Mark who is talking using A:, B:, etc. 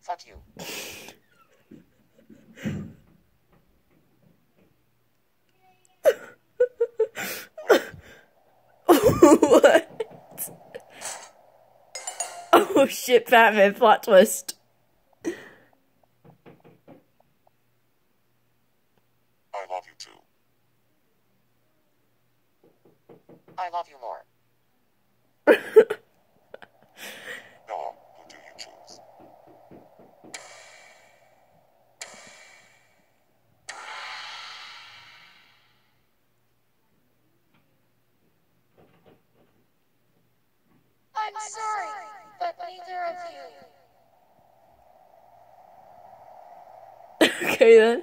A: Fuck you.
B: what? Oh shit, Batman plot twist.
A: I love you too. I love you more.
C: Sorry, but neither of you.
B: okay then.